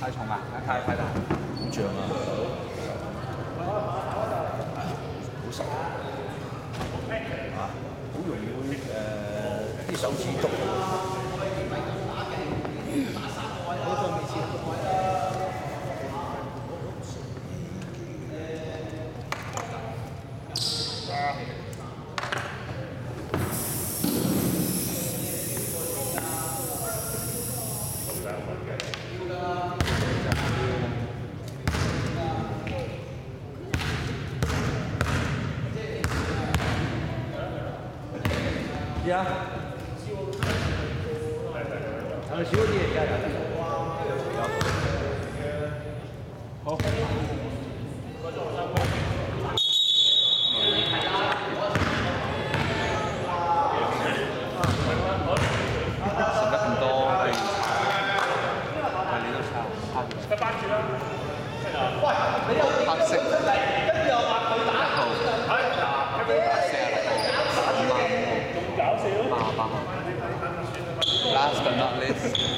太重啊！太太大，好脹啊！好實啊！好容易會誒啲手指篤。呀，Yeah? Last but not least.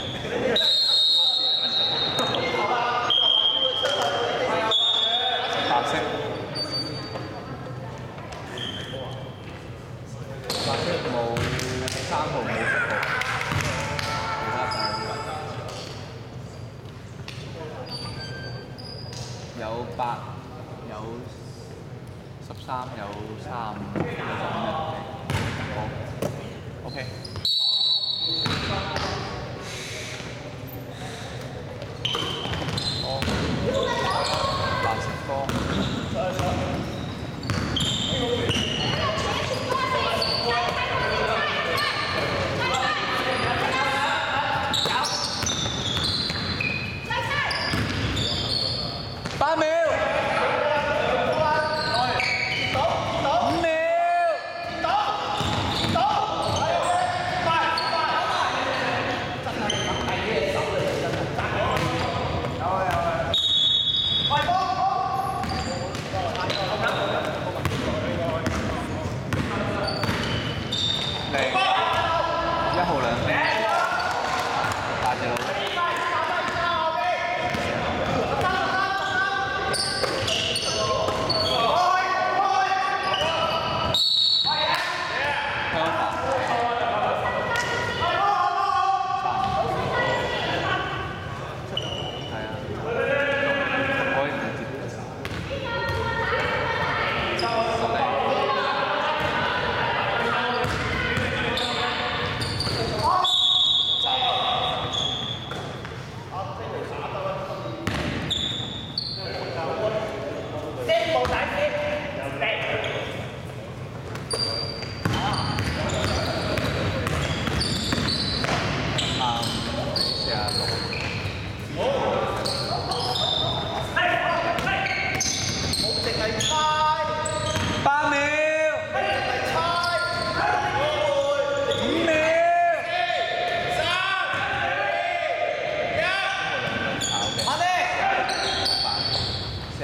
sám dầu sám，OK。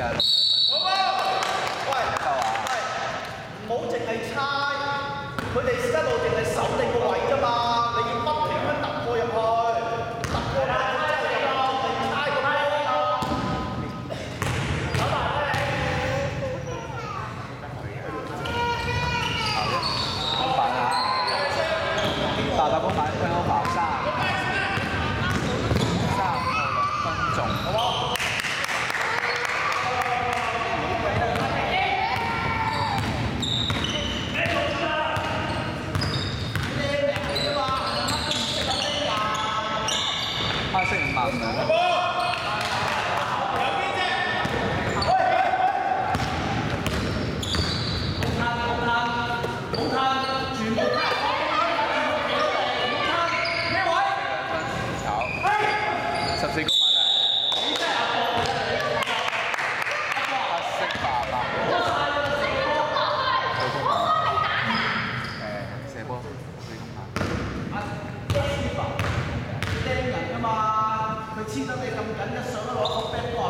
啊。六。夠啊！唔好淨係猜，佢哋一路淨係守定個位啫嘛，你要不停咁樣突破入去，突破入去之後就不停猜個波。好快啊！大大波買香港知得你咁緊，一上都攞個 back。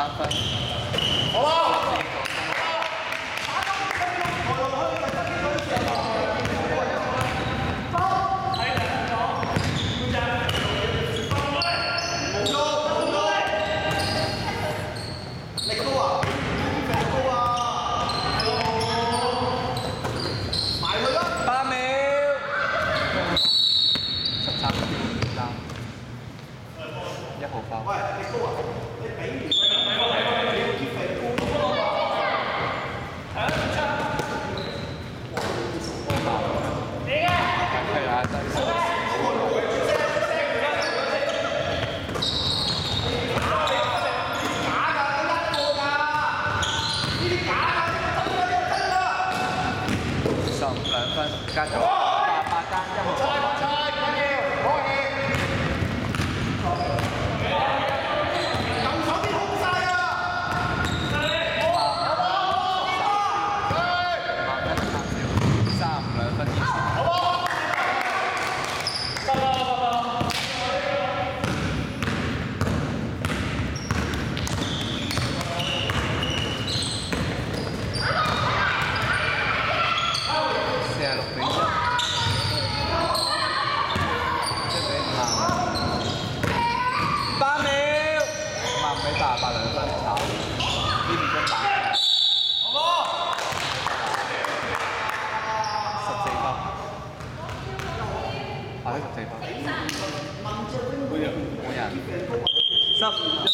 etapa Cachorro. up.